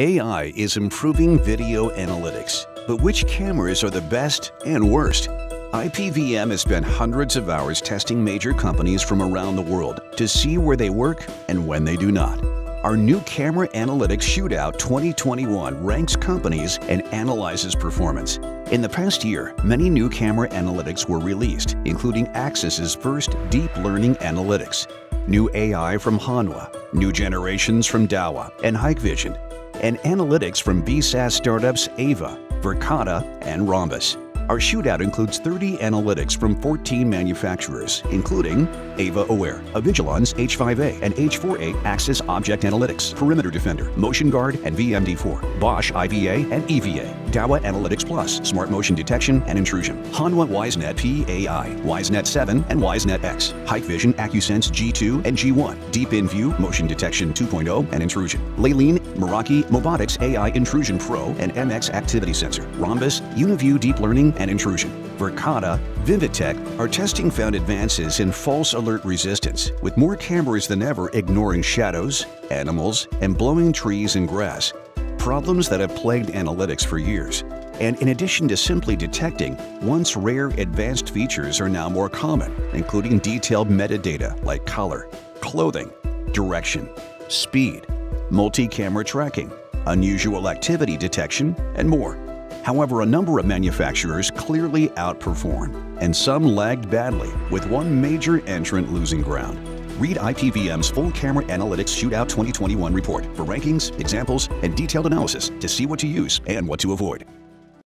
AI is improving video analytics, but which cameras are the best and worst? IPVM has spent hundreds of hours testing major companies from around the world to see where they work and when they do not. Our new Camera Analytics Shootout 2021 ranks companies and analyzes performance. In the past year, many new camera analytics were released, including Axis's first deep learning analytics, new AI from Hanwha, new generations from Dahua and Hikvision, and analytics from VSaaS startups Ava, Verkada, and Rhombus. Our shootout includes 30 analytics from 14 manufacturers, including Ava Aware, Avigilon's H5A and H4A Axis Object Analytics, Perimeter Defender, Motion Guard, and VMD4, Bosch IVA and EVA, Dahua Analytics Plus, Smart Motion Detection and Intrusion, Hanwha WiseNet PAI, WiseNet 7 and WiseNet X, Hikvision AcuSense G2 and G1, DeepinView Motion Detection 2.0 and Intrusion, Leilin Meraki Mobotix AI Intrusion Pro and MX Activity Sensor, Rhombus UniView Deep Learning and intrusion. Verkada, Vivotek are testing found advances in false alert resistance, with more cameras than ever ignoring shadows, animals, and blowing trees and grass, problems that have plagued analytics for years. And in addition to simply detecting, once rare advanced features are now more common, including detailed metadata like color, clothing, direction, speed, multi-camera tracking, unusual activity detection, and more. However, a number of manufacturers clearly outperformed, and some lagged badly, with one major entrant losing ground. Read IPVM's Full Camera Analytics Shootout 2021 report for rankings, examples, and detailed analysis to see what to use and what to avoid.